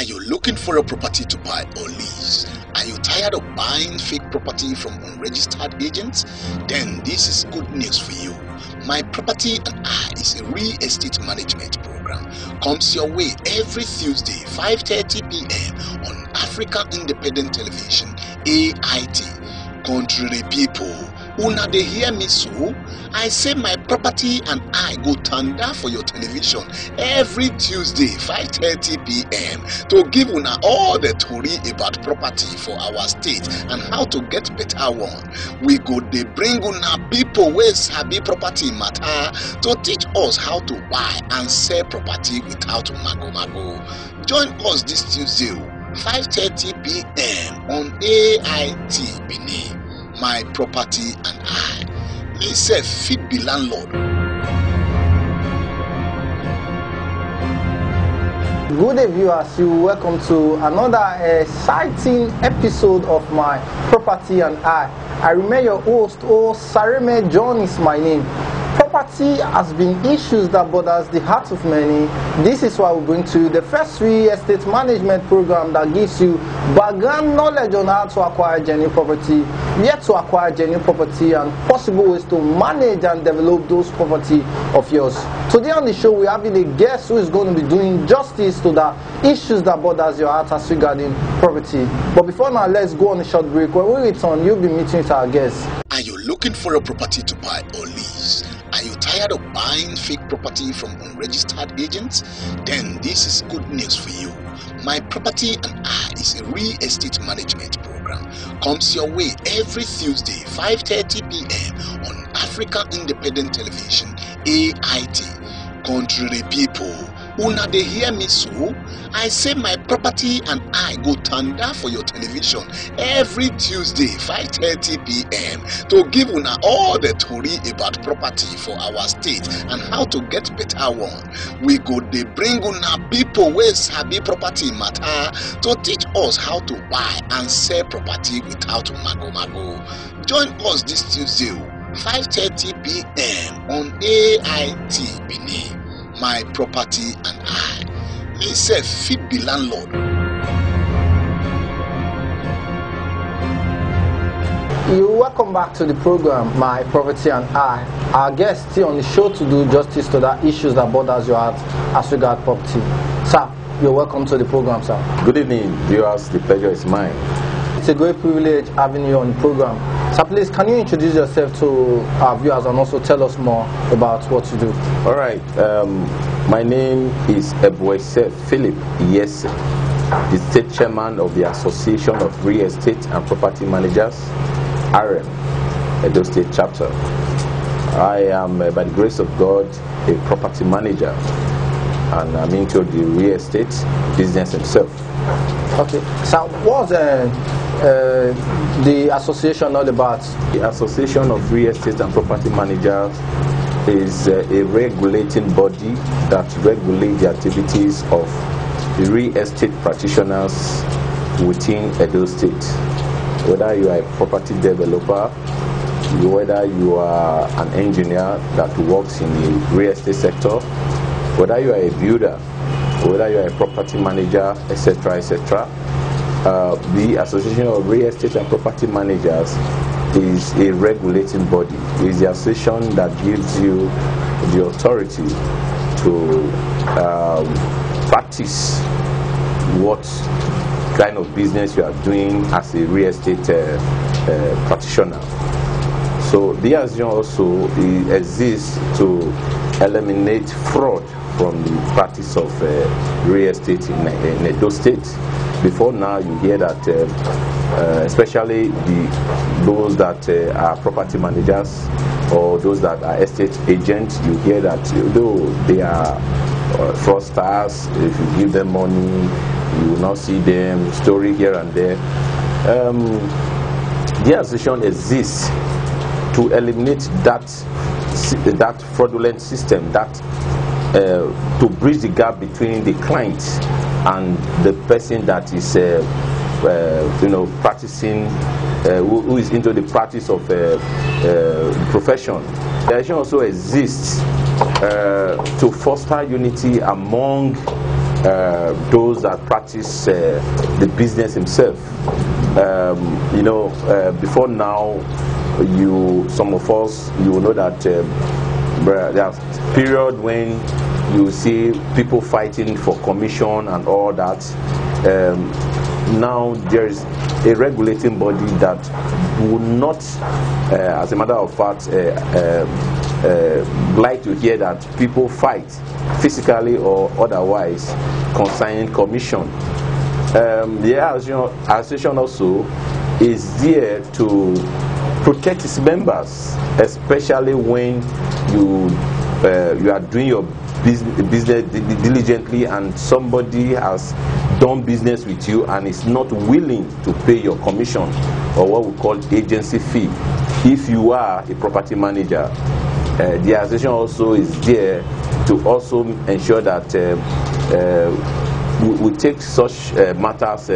Are you looking for a property to buy or lease? Are you tired of buying fake property from unregistered agents? Then this is good news for you. My Property and I is a real estate management program. Comes your way every Tuesday, 5:30 p.m. on Africa Independent Television, AIT. Contrary people, una dey hear me so? I say my property and I go tanda for your television every Tuesday 5:30 p.m. to give una all the tori about property for our state and how to get better one. We go dey bring una people wey sabi property matter to teach us how to buy and sell property without mago-mago. Join us this Tuesday 5:30 p.m. on AIT Benin. My property and I. Me sef fit be landlord. Good day, viewers. You welcome to another exciting episode of my property and I. I remain your host. Oh, Sareme John is my name. Property has been issues that bothers the hearts of many. This is why we bring to you the first real estate management program that gives you background knowledge on how to acquire genuine property, where to acquire genuine property, and possible ways to manage and develop those property of yours. Today on the show, we're having a guest who is going to be doing justice to the issues that bothers your heart as regarding property. But before now, let's go on a short break. When we return, you'll be meeting with our guest. Are you looking for a property to buy or lease? Tired of buying fake property from unregistered agents? Then this is good news for you. My Property and I is a real estate management program. Comes your way every Tuesday 5:30 p.m. on Africa Independent Television, AIT. Contrary people, una dey hear me so? I say my property and I go tanda for your television every Tuesday 5:30 p.m. to give una all the tori about property for our state and how to get better one. We go dey bring una people wey sabi property matter to teach us how to buy and sell property without mago-mago. Join us this Tuesday 5:30 p.m. on AIT Benin. My property and I. Me sef fit be landlord. You welcome back to the program, My Property and I. Our guest still on the show to do justice to the issues that bothers your heart as regard property. Sir, you're welcome to the program, sir. Good evening, viewers. The pleasure is mine. It's a great privilege having you on the program. Please, can you introduce yourself to our viewers and also tell us more about what you do? All right. Um, my name is Ebwese Philip Yes, the state chairman of the Association of Real Estate and Property Managers, RM, Edo State chapter. I am, uh, by the grace of God, a property manager, and I'm into the real estate business itself. Okay. So, what's uh, uh, the association all about? The Association of Real Estate and Property Managers is uh, a regulating body that regulates the activities of the real estate practitioners within Edo State. Whether you are a property developer, whether you are an engineer that works in the real estate sector, whether you are a builder, whether you are a property manager, etc., etc. Uh, the Association of Real Estate and Property Managers is a regulating body. It is the association that gives you the authority to um, practice what kind of business you are doing as a real estate uh, uh, practitioner. So the association also exists to eliminate fraud from the practice of uh, real estate in, in Edo State. Before now, you hear that, uh, uh, especially the those that uh, are property managers or those that are estate agents, you hear that though they are uh, fraudsters, if you give them money, you will not see them. Story here and there. Um, the association exists to eliminate that that fraudulent system that uh, to bridge the gap between the client and the person that is uh, uh, you know practicing uh, who, who is into the practice of uh, uh, profession. Association also exists uh, to foster unity among those that practice the business himself. Um, you know, before now, you some of us you will know that um, there's period when you see people fighting for commission and all that. Um, now there is a regulating body that would not, uh, as a matter of fact, uh, uh, uh, like to hear that people fight physically or otherwise concerning commission. Um, the association also is there to protect its members, especially when you uh, you are doing your business, diligently and somebody has done business with you and is not willing to pay your commission or what we call agency fee. If you are a property manager, uh, the association also is there to also ensure that uh, uh, we, we, take such matters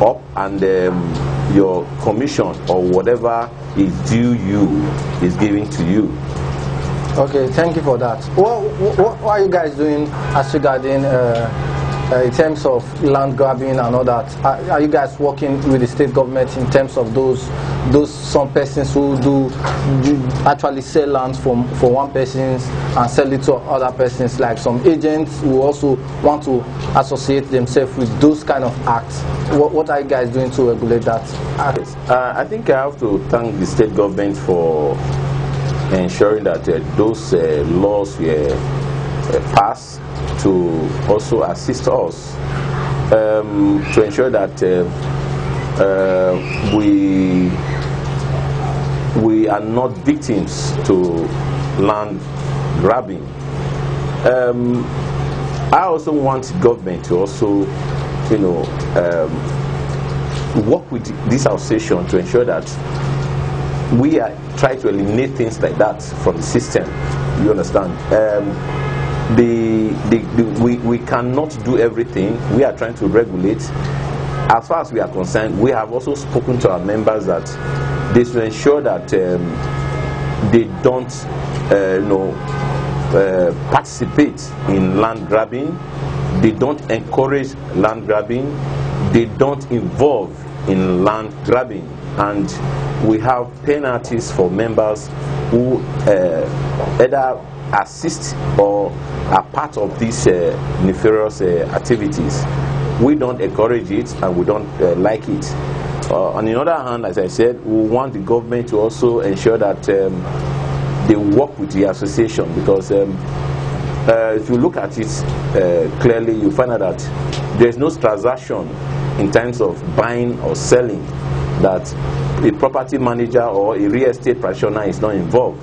up and um, your commission or whatever is due you is given to you. Okay, thank you for that. What, what, what are you guys doing as regarding uh, uh, in terms of land grabbing and all that? Are, are, you guys working with the state government in terms of those those some persons who do, do actually sell land from for one person and sell it to other persons? Like some agents who also want to associate themselves with those kind of acts. What, what are you guys doing to regulate that? Uh, I think I have to thank the state government for ensuring that uh, those uh, laws were uh, passed to also assist us um, to ensure that uh, we we are not victims to land grabbing. Um, I also want government to also, you know, um, work with this association to ensure that we are try to eliminate things like that from the system. You understand? Um, the, the, the, we, we cannot do everything. We are trying to regulate. As far as we are concerned, we have also spoken to our members that they should ensure that um, they don't, uh, you know, uh, participate in land grabbing. They don't encourage land grabbing. They don't involve in land grabbing and we have penalties for members who uh, either assist or are part of these uh, nefarious uh, activities. We don't encourage it and we don't uh, like it. Uh, on the other hand, as I said, we want the government to also ensure that um, they work with the association because um, uh, if you look at it clearly, you find out that there is no transaction in terms of buying or selling that a property manager or a real estate practitioner is not involved.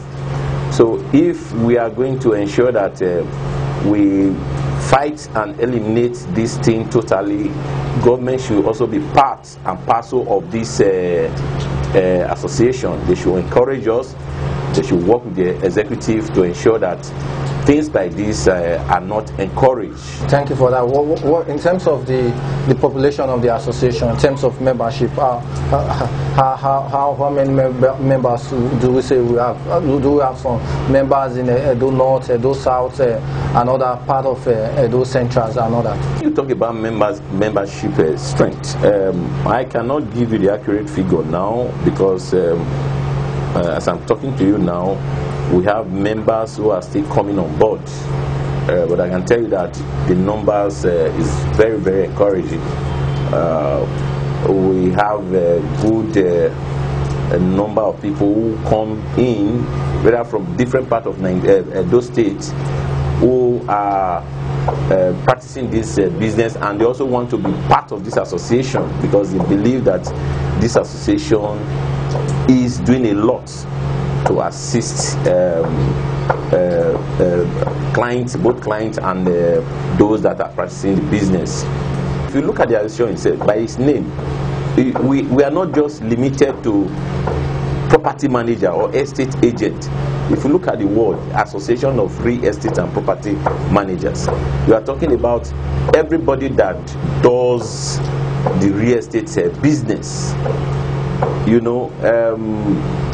So if we are going to ensure that uh, we fight and eliminate this thing totally, government should also be part and parcel of this uh, uh, association. They should encourage us, they should work with the executive to ensure that things like this uh, are not encouraged. Thank you for that. What, what, in terms of the, the population of the association, in terms of membership, uh, how, how, how, how many members do we say we have? Uh, do we have some members in uh, Edo North, Edo South, uh, and other part of uh, Edo Centrals and all that? You talk about members membership strength. Um, I cannot give you the accurate figure now because um, as I'm talking to you now, we have members who are still coming on board. Uh, but I can tell you that the numbers uh, is very, very encouraging. Uh, we have a good uh, a number of people who come in, whether from different parts of uh, those states, who are uh, practicing this uh, business and they also want to be part of this association because they believe that this association is doing a lot to assist um, uh, uh, clients, both clients and uh, those that are practicing the business. If you look at the association itself, by its name, we, we are not just limited to property manager or estate agent. If you look at the word Association of Real Estate and Property Managers, we are talking about everybody that does the real estate business. You know, um,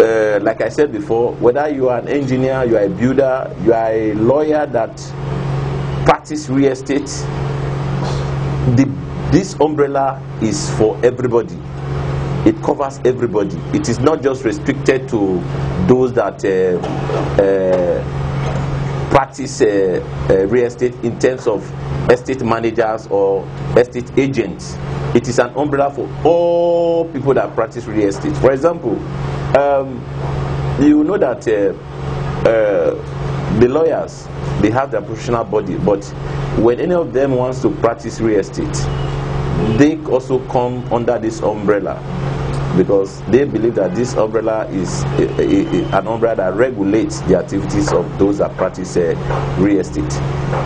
uh, like I said before, whether you are an engineer, you are a builder, you are a lawyer that practice real estate, the, this umbrella is for everybody. It covers everybody. It is not just restricted to those that uh, uh, practice uh, uh, real estate in terms of estate managers or estate agents. It is an umbrella for all people that practice real estate. For example, um, you know that uh, uh, the lawyers they have their professional body, but when any of them wants to practice real estate, they also come under this umbrella because they believe that this umbrella is a, a, a, an umbrella that regulates the activities of those that practice uh, real estate.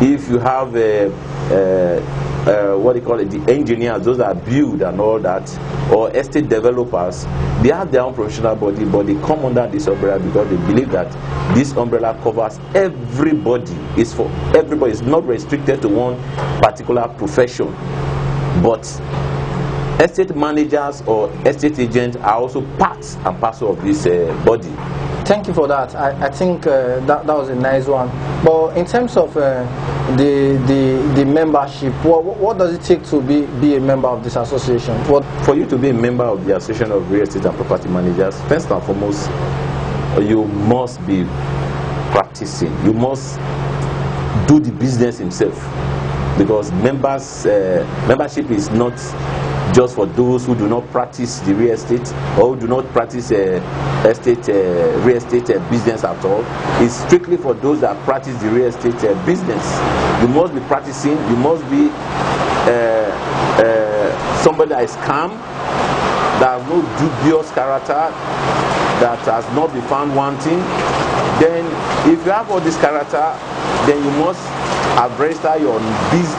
If you have a, uh, what do you call it, the engineers, those that build and all that, or estate developers, they have their own professional body, but they come under this umbrella because they believe that this umbrella covers everybody. It's for everybody. It's not restricted to one particular profession, but estate managers or estate agents are also part and parcel of this uh, body. Thank you for that. I, I think uh, that, that was a nice one. But in terms of uh, the, the, the membership, what, what does it take to be, be a member of this association? What For you to be a member of the Association of Real Estate and Property Managers, first and foremost, you must be practicing. You must do the business himself because members uh, membership is not just for those who do not practice the real estate or do not practice uh, estate uh, real estate uh, business at all. It's strictly for those that practice the real estate uh, business. You must be practicing. You must be uh, uh, somebody that is calm that has no dubious character that has not been found wanting. Then if you have all this character then you must have registered your,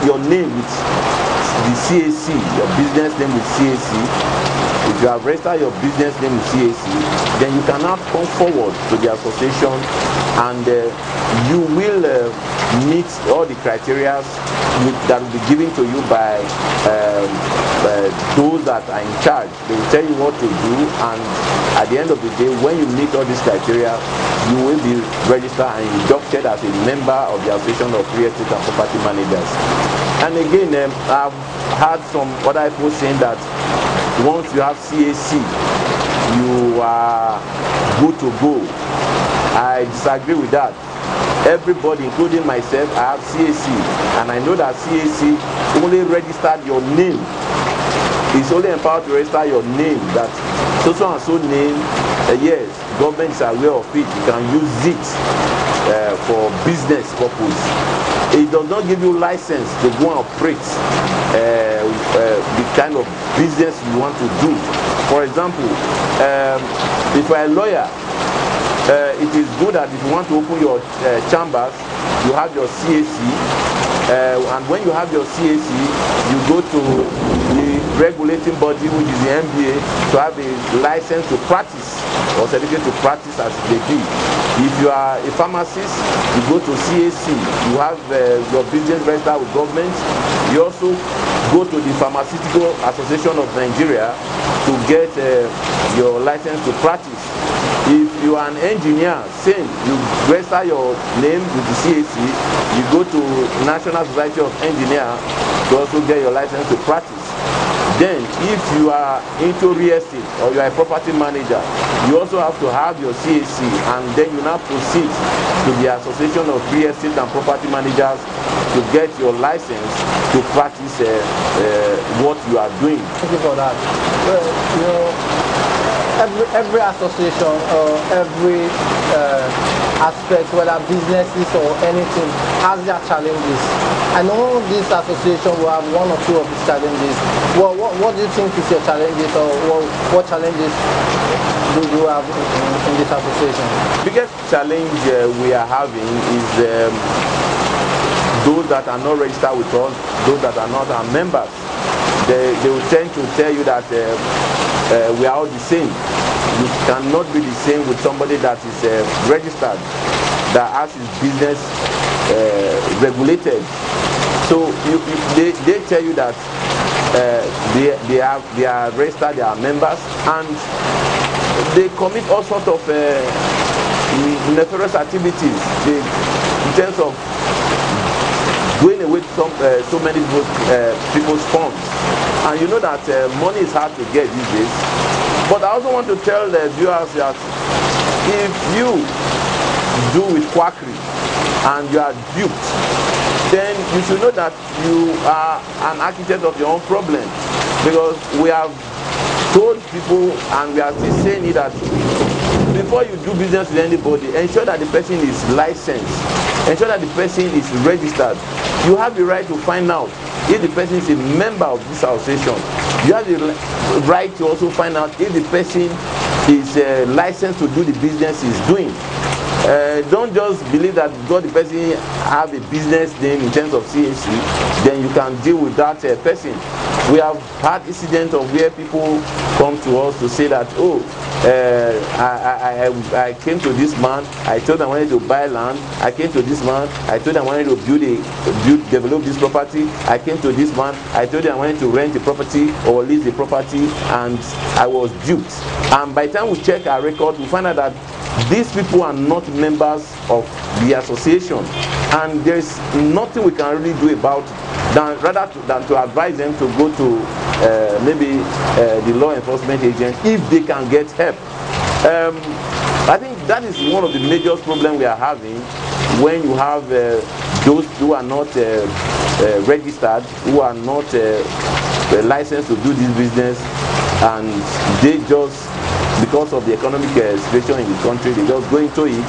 your name with the CAC, your business name with CAC. If you have registered your business name with CAC, then you can now come forward to the association and uh, you will uh, meet all the criteria that will be given to you by um, uh, those that are in charge. They will tell you what to do and at the end of the day, when you meet all these criteria, you will be registered and inducted as a member of the Association of Estate and Property Managers. And again, um, I've heard some other people saying that once you have CAC, you are good to go. I disagree with that. Everybody, including myself, I have CAC, and I know that CAC only registered your name. It's only empowered to register your name that so so and so name. Uh, yes, government is aware of it. You can use it uh, for business purpose. It does not give you license to go and operate uh, uh, the kind of business you want to do. For example, um, if you're a lawyer, uh, it is good that if you want to open your uh, chambers, you have your CAC, uh, and when you have your CAC, you go to regulating body, which is the MBA, to have a license to practice or certificate to practice as they be. If you are a pharmacist, you go to CAC, you have uh, your business registered with government. You also go to the Pharmaceutical Association of Nigeria to get uh, your license to practice. If you are an engineer, same, you register your name with the CAC, you go to National Society of Engineers to also get your license to practice. Then, if you are into real estate or you are a property manager, you also have to have your CAC and then you now proceed to the Association of Real Estate and Property Managers to get your license to practice uh, uh, what you are doing. Thank you for that. Well, you know, every every association or every uh, aspect, whether businesses or anything, has their challenges. I know this association will have one or two of these challenges. What what, what do you think is your challenges, or what, what challenges do you have in, in this association? Biggest challenge uh, we are having is. Um, those that are not registered with us, those that are not our members, they, they will tend to tell you that uh, uh, we are all the same. You cannot be the same with somebody that is uh, registered, that has his business uh, regulated. So you, you, they, they tell you that uh, they, they, are, they are registered, they are members, and they commit all sorts of uh, nefarious activities they, in terms of going away some uh, so many uh, people's funds and you know that money is hard to get these days but i also want to tell the viewers that if you do with quackery and you are duped then you should know that you are an architect of your own problem. Because we have told people and we are still saying it that before you do business with anybody ensure that the person is licensed ensure that the person is registered. You have the right to find out if the person is a member of this association you have the right to also find out if the person is uh, licensed to do the business he's doing uh, don't just believe that God the person have a business name in terms of CAC then you can deal with that uh, person. We have had incidents of where people come to us to say that oh uh, I, I, I, I came to this man I told him I wanted to buy land. I came to this man I told him I wanted to build a build develop this property. I came to this man I told him I wanted to rent the property or lease the property and I was duped. And by the time we check our record we find out that these people are not members of the association and there is nothing we can really do about than rather to, than to advise them to go to uh, maybe uh, the law enforcement agent if they can get help. Um, i think that is one of the major problems we are having when you have uh, those who are not uh, uh, registered who are not uh, licensed to do this business and they just because of the economic uh, situation in the country they just go into it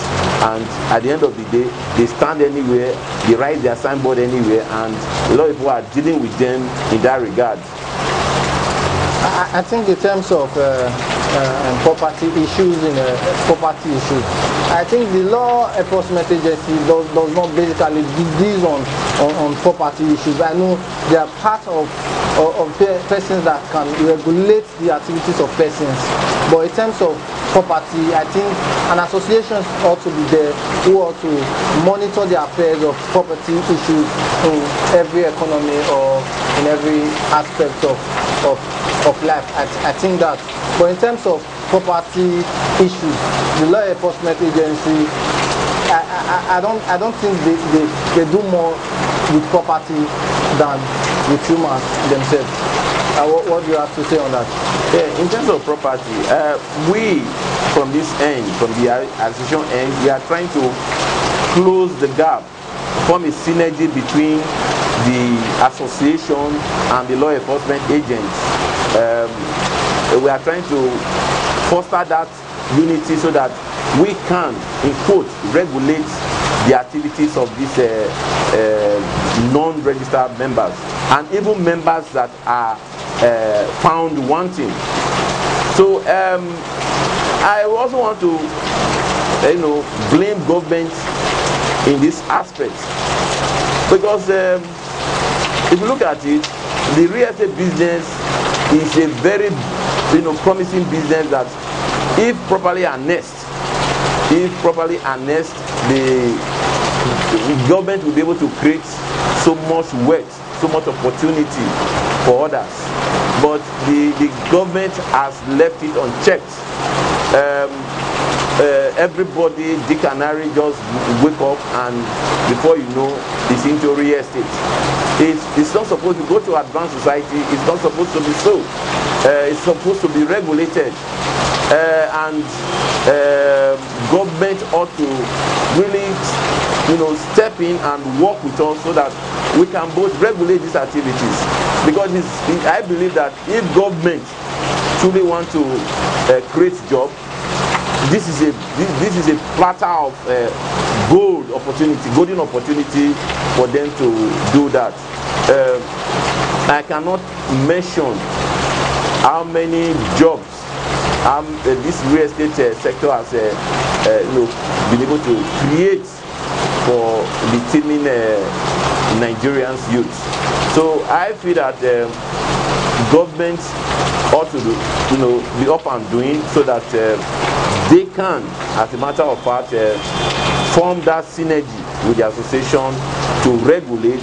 and at the end of the day they stand anywhere they write their signboard anywhere and a lot of people are dealing with them in that regard. I, I think in terms of uh, uh, property issues in uh, property issues, I think the law enforcement agency does, does not basically deal on, on, on property issues. I know they are part of, of, of persons that can regulate the activities of persons, but in terms of property, I think an association ought to be there who ought to monitor the affairs of property issues in every economy or in every aspect of, of of life. I, I think that. But in terms of property issues, the law enforcement agency, I, I, I don't I don't think they, they, they do more with property than with humans themselves. Uh, what, what do you have to say on that? Yeah, in terms of property, uh, we from this end, from the association end, we are trying to close the gap, form a synergy between the association and the law enforcement agents um, we are trying to foster that unity so that we can, in quote, regulate the activities of these uh, uh, non-registered members and even members that are uh, found wanting. So um, I also want to, you know, blame government in this aspect because um, if you look at it, the real estate business is a very you know promising business that if properly harnessed if properly harnessed the government will be able to create so much wealth so much opportunity for others but the the government has left it unchecked. Um, uh, everybody dick and harry just wake up and before you know it's into real estate. It's, it's not supposed to go to advanced society it's not supposed to be so. Uh, it's supposed to be regulated. Uh, and uh, government ought to really you know step in and work with us so that we can both regulate these activities. Because it's, i believe that if government truly want to uh, create job this is a this, this is a platter of uh, gold opportunity golden opportunity for them to do that. Uh, i cannot mention how many jobs um, uh, this real estate uh, sector has uh, uh, you know been able to create for the teeming uh, nigerians youth so i feel that um, government ought to you know be up and doing so that uh, they can, as a matter of fact, uh, form that synergy with the association to regulate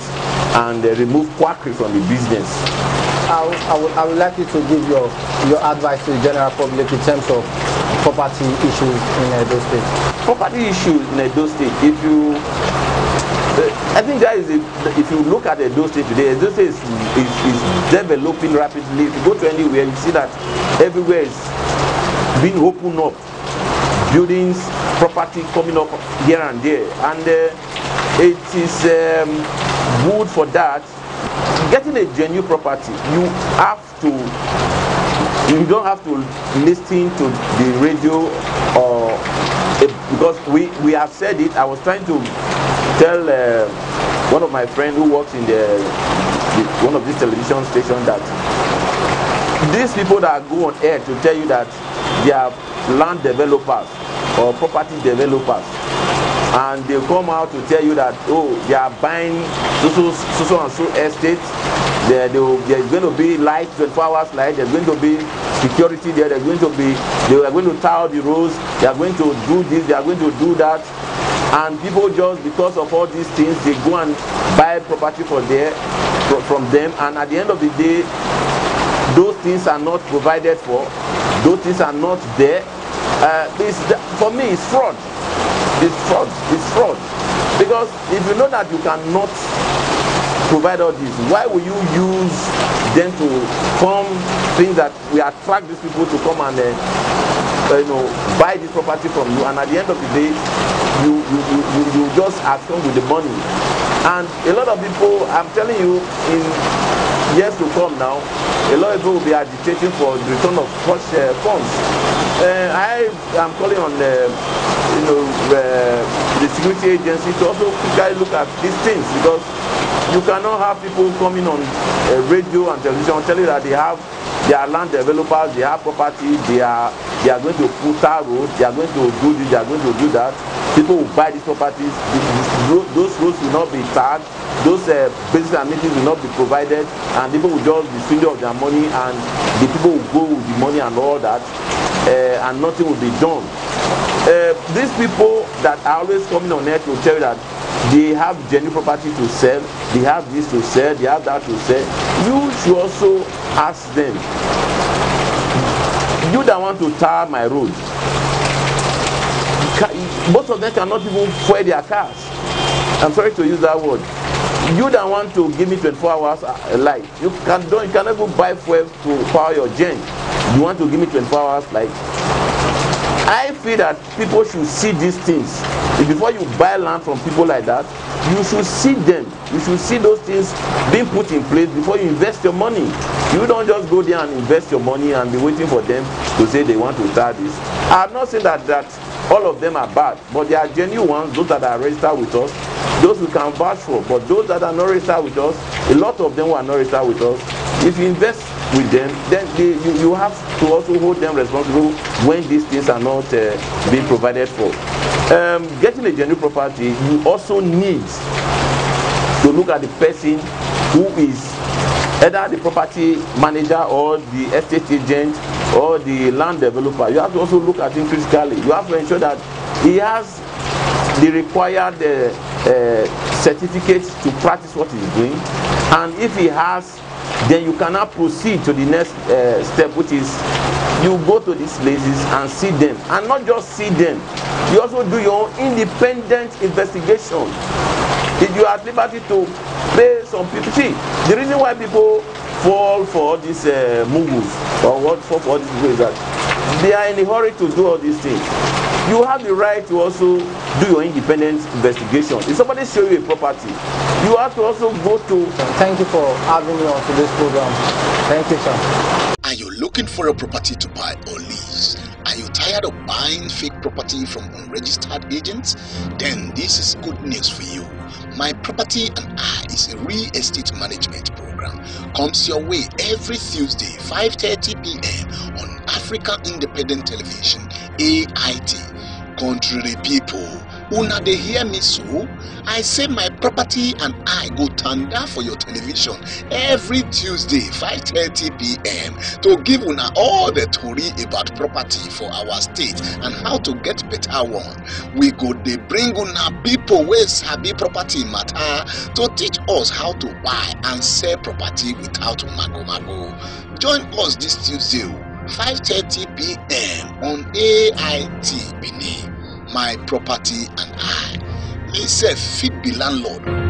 and uh, remove quackery from the business. I I, would, I would like you to give your, your advice to the general public in terms of property issues in Edo State. Property issues in Edo State, if you, uh, I think that is, a, if you look at Edo State today, Edo State is, is, is developing rapidly. If you go to anywhere, you see that everywhere is being opened up. Buildings, property coming up here and there. And uh, it is um, good for that. Getting a genuine property, you have to you don't have to listen to the radio or uh, because we we have said it. I was trying to tell uh, one of my friends who works in the, the one of these television stations that these people that go on air to tell you that they are land developers or property developers and they come out to tell you that oh they are buying so so so, so and so estate there they will, there's going to be light 24 hours light there's going to be security there there's going to be they are going to tile the roads they are going to do this they are going to do that. And people just because of all these things they go and buy property for there from them. And at the end of the day those things are not provided for. Those things are not there. Uh, this for me it's fraud. It's fraud. It's fraud. Because if you know that you cannot provide all this why will you use them to form things that will attract these people to come and uh, uh, you know buy this property from you? And at the end of the day you you you you, you just have come with the money. And a lot of people i'm telling you in years to come now a lot of people will be agitating for the return of such uh, funds. Uh, i am calling on the you know uh, the security agency to also quickly look at these things because you cannot have people coming on uh, radio and television telling that they have they are land developers they have property they are they are going to put tar road they are going to do this they are going to do that. People will buy these properties. Those roads will not be tagged those uh, basic amenities will not be provided. And people will just be spending of their money and the people will go with the money and all that uh, and nothing will be done. Uh, these people that are always coming on air to tell you that they have genuine property to sell they have this to sell they have that to sell. You should also ask them. You that want to tar my road most of them cannot even fuel their cars. I'm sorry to use that word. You that want to give me 24 hours uh, light you can don't you cannot even buy fuel to power your gen. You want to give me 24 hours light I feel that people should see these things. Before you buy land from people like that, you should see them. You should see those things being put in place before you invest your money. You don't just go there and invest your money and be waiting for them to say they want to start this. I'm not saying that that all of them are bad, but they are genuine ones, those that are registered with us, those we can vouch for. But those that are not registered with us, a lot of them who are not registered with us, if you invest with them, then they, you, you have to also hold them responsible when these things are not uh, being provided for. Um, getting a genuine property, you also need to look at the person who is either the property manager or the estate agent or the land developer. You have to also look at him critically. You have to ensure that he has the required uh, uh, certificates to practice what he's doing, and if he has then you cannot proceed to the next uh, step which is you go to these places and see them. And not just see them you also do your own independent investigation. If you are at liberty to pay some people see the reason why people fall for all these uh, moves or what for all these people that they are in a hurry to do all these things you have the right to also do your independent investigation. If somebody show you a property you have to also go to. thank you for having me on to this program. Thank you sir. are you looking for a property to buy or lease? Are you tired of buying fake property from unregistered agents? Then this is good news for you. My property and i is a real estate management program. Comes your way every tuesday 5:30 p.m on africa independent television ait Contrary people. Una dey hear me so? I say my property and i go tanda for your television every tuesday 5:30pm to give una all the tori about property for our state and how to get better one. We go dey bring una people wey sabi property matter to teach us how to buy and sell property without mago-mago. Join us this tuesday 5:30pm on ait benin my property and I. Me sef fit be landlord